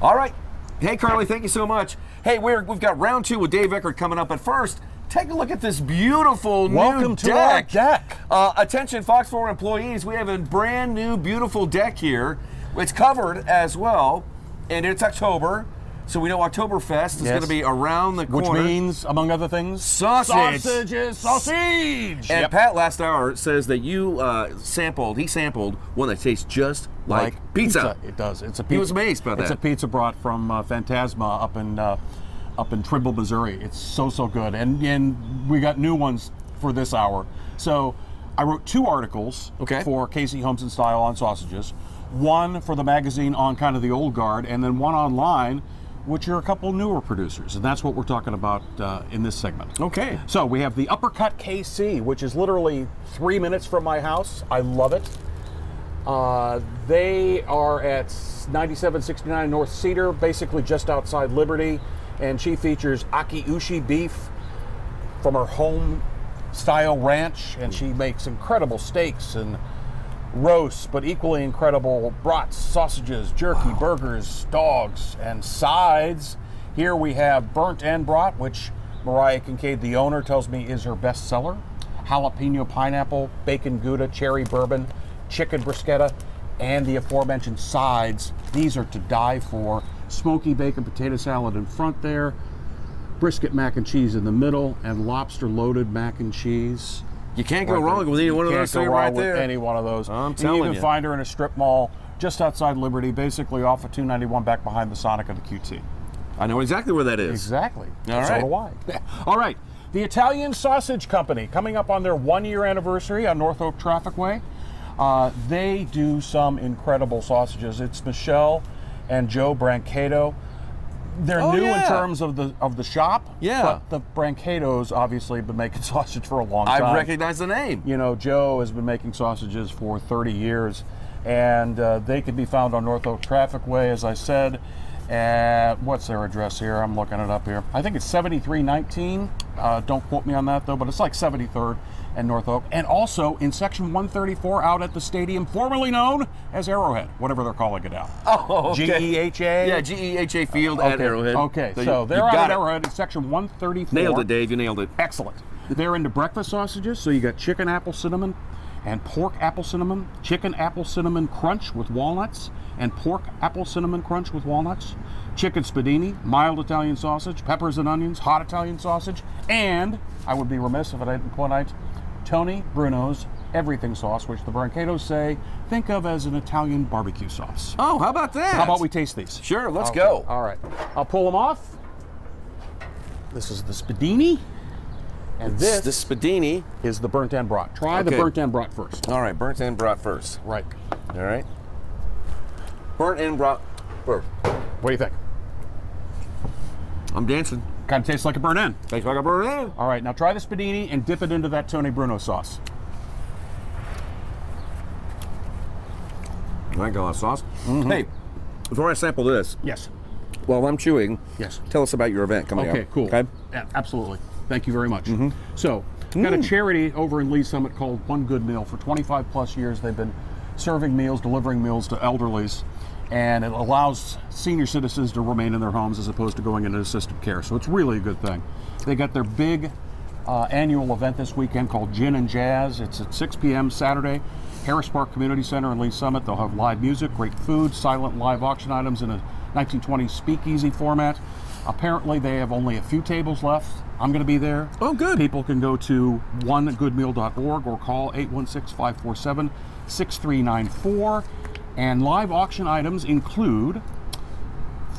All right. Hey, Carly, thank you so much. Hey, we're, we've got round two with Dave Eckert coming up. But first, take a look at this beautiful new Welcome new to our deck. deck. Uh, attention, Fox 4 employees, we have a brand new, beautiful deck here. It's covered as well, and it's October. So we know Oktoberfest is Yes. going to be around the Which corner. means, among other things, Sausage. Sausages, sausage. And Yep. Pat last hour says that you uh, sampled, he sampled one that tastes just like, pizza. It does. It's a pizza. He was amazed about It's a pizza brought from uh, Phantasma up in uh, up in Trimble, Missouri. It's so so good, and and we got new ones for this hour. So I wrote two articles Okay. for KC Homes and Style on sausages, one for the magazine on kind of the old guard, and then one online. Which are a couple newer producers, and that's what we're talking about uh, in this segment. Okay. So we have the Uppercut KC, which is literally three minutes from my house. I love it. Uh, they are at 9769 North Cedar, basically just outside Liberty, and she features Akaushi beef from her home style ranch, and she makes incredible steaks and roasts, but equally incredible brats, sausages, jerky, burgers, dogs, and sides. Here we have burnt end brat, which Mariah Kincaid, the owner, tells me is her best seller. Jalapeno pineapple, bacon gouda, cherry bourbon, chicken bruschetta, and the aforementioned sides. These are to die for. Smoky bacon potato salad in front there, brisket mac and cheese in the middle, and lobster loaded mac and cheese. You can't go Right wrong there. with any one of those. can't go wrong right with there. Any one of those. I'm telling you can you. find her in a strip mall just outside Liberty, basically off of 291, back behind the Sonic and the QT. I know exactly where that is. Exactly. All so right. do I. All right. The Italian Sausage Company coming up on their one-year anniversary on North Oak Traffic Way. Uh, they do some incredible sausages. It's Michelle and Joe Brancato. They're Oh, new yeah. in terms of the of the shop. Yeah. But the Brancatos obviously have been making sausage for a long time. I recognize the name. You know, Joe has been making sausages for 30 years, and uh, they can be found on North Oak Traffic Way, as I said. At what's their address here? I'm looking it up here. I think it's 7319. Uh, don't quote me on that though, but it's like 73rd and North Oak, and also in section 134 out at the stadium, formerly known as Arrowhead, whatever they're calling it now. Oh, okay. G E H A. Yeah, G E H A Field at Okay. Arrowhead. Okay, so, you- you they're out got at. Arrowhead in section 134. Nailed it, Dave. You nailed it. Excellent. They're into breakfast sausages, so you got chicken apple cinnamon and pork apple cinnamon, chicken apple cinnamon crunch with walnuts, and pork apple cinnamon crunch with walnuts, chicken spadini, mild Italian sausage, peppers and onions, hot Italian sausage, and I would be remiss if I didn't point out Tony Bruno's everything sauce, which the Brancatos say think of as an Italian barbecue sauce. Oh, how about that? How about we taste these? Sure, let's Okay, go. All right. I'll pull them off. This is the spadini. And this, the Spadini. is the burnt end brat. Try the burnt end brat first. All right, burnt end brought first. Right. All right. Burnt end brought first. What do you think? I'm dancing. Kind of tastes like a burnt end. Tastes like a burnt end. All right, now try the spadini and dip it into that Tony Bruno sauce. I got a lot of sauce. Mm-hmm. Hey, before I sample this, Yes. while I'm chewing, Yes. tell us about your event coming up. Okay, cool. Okay. Yeah, absolutely. Thank you very much. So, got a charity over in Lee's Summit called One Good Meal. For 25 plus years, they've been serving meals, delivering meals to elderlies, and it allows senior citizens to remain in their homes as opposed to going into assisted care. So, it's really a good thing. They got their big uh, annual event this weekend called Gin and Jazz. It's at 6 p.m. Saturday. Harris Park Community Center in Lee's Summit. They'll have live music, great food, silent live auction items in a 1920s speakeasy format. Apparently, they have only a few tables left. I'm going to be there. Oh, good. People can go to onegoodmeal.org or call 816 547 6394. And live auction items include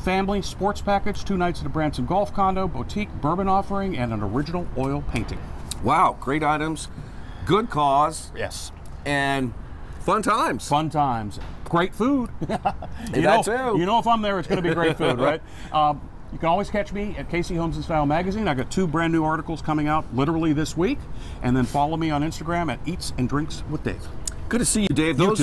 family sports package, two nights at a Branson golf condo, boutique bourbon offering, and an original oil painting. Wow, great items, good cause, Yes. and fun times. Fun times. Great food. you that know, too. You know, if I'm there, it's going to be great food, right? Um, you can always catch me at KC Homes and Style magazine. I got two brand new articles coming out literally this week, and then follow me on Instagram at Eats and Drinks with Dave. Good to see you, Dave. Those.